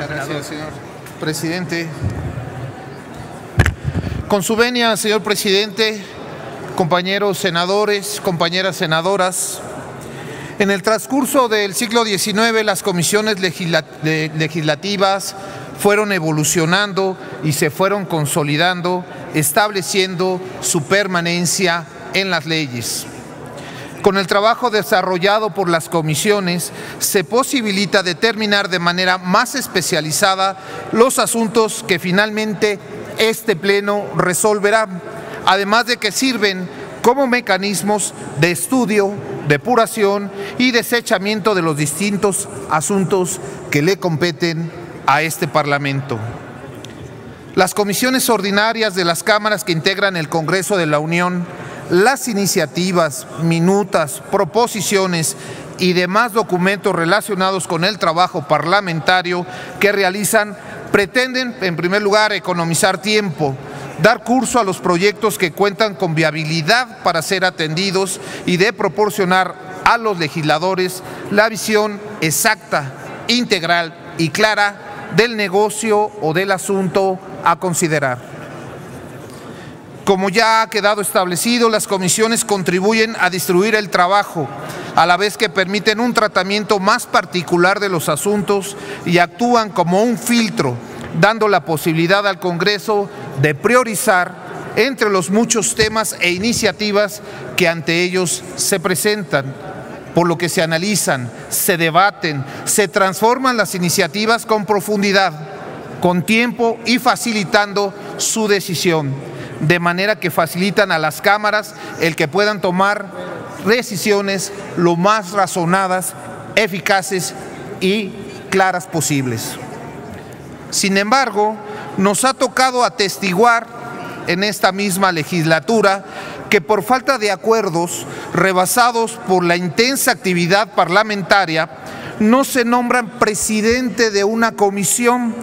Muchas gracias, señor presidente. Con su venia, señor presidente, compañeros senadores, compañeras senadoras, en el transcurso del siglo XIX las comisiones legislativas fueron evolucionando y se fueron consolidando, estableciendo su permanencia en las leyes. Con el trabajo desarrollado por las comisiones se posibilita determinar de manera más especializada los asuntos que finalmente este Pleno resolverá, además de que sirven como mecanismos de estudio, depuración y desechamiento de los distintos asuntos que le competen a este Parlamento. Las comisiones ordinarias de las cámaras que integran el Congreso de la Unión las iniciativas, minutas, proposiciones y demás documentos relacionados con el trabajo parlamentario que realizan pretenden, en primer lugar, economizar tiempo, dar curso a los proyectos que cuentan con viabilidad para ser atendidos y de proporcionar a los legisladores la visión exacta, integral y clara del negocio o del asunto a considerar. Como ya ha quedado establecido, las comisiones contribuyen a distribuir el trabajo, a la vez que permiten un tratamiento más particular de los asuntos y actúan como un filtro, dando la posibilidad al Congreso de priorizar entre los muchos temas e iniciativas que ante ellos se presentan, por lo que se analizan, se debaten, se transforman las iniciativas con profundidad, con tiempo y facilitando su decisión de manera que facilitan a las cámaras el que puedan tomar decisiones lo más razonadas, eficaces y claras posibles. Sin embargo, nos ha tocado atestiguar en esta misma legislatura que por falta de acuerdos rebasados por la intensa actividad parlamentaria, no se nombran presidente de una comisión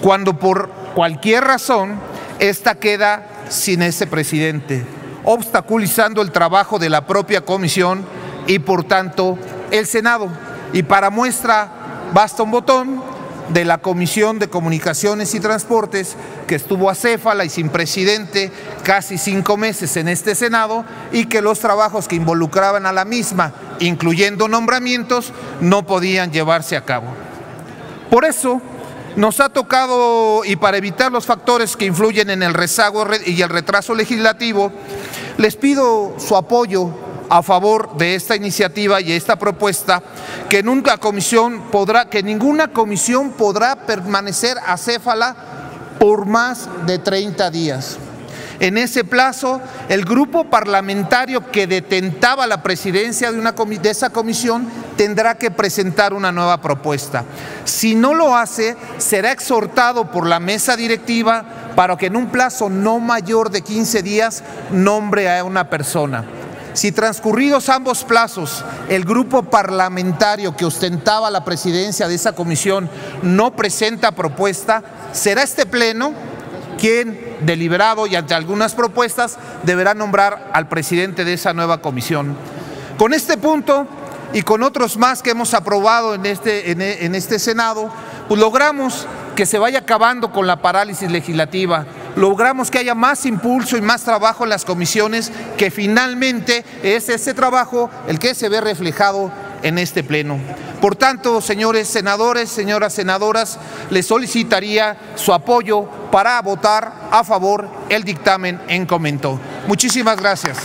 cuando por cualquier razón esta queda sin ese presidente, obstaculizando el trabajo de la propia comisión y por tanto el Senado. Y para muestra basta un botón de la Comisión de Comunicaciones y Transportes, que estuvo acéfala y sin presidente casi cinco meses en este Senado, y que los trabajos que involucraban a la misma, incluyendo nombramientos, no podían llevarse a cabo. Por eso, nos ha tocado, y para evitar los factores que influyen en el rezago y el retraso legislativo, les pido su apoyo a favor de esta iniciativa y esta propuesta que nunca comisión podrá que ninguna comisión podrá permanecer acéfala por más de 30 días. En ese plazo, el grupo parlamentario que detentaba la presidencia de, esa comisión tendrá que presentar una nueva propuesta. Si no lo hace, será exhortado por la mesa directiva para que en un plazo no mayor de 15 días nombre a una persona. Si transcurridos ambos plazos el grupo parlamentario que ostentaba la presidencia de esa comisión no presenta propuesta, será este pleno quien, deliberado y ante algunas propuestas, deberá nombrar al presidente de esa nueva comisión. Con este punto y con otros más que hemos aprobado en este, en, este Senado, pues logramos que se vaya acabando con la parálisis legislativa, logramos que haya más impulso y más trabajo en las comisiones, que finalmente es ese trabajo el que se ve reflejado en este pleno. Por tanto, señores senadores, señoras senadoras, les solicitaría su apoyo para votar a favor el dictamen en comento. Muchísimas gracias.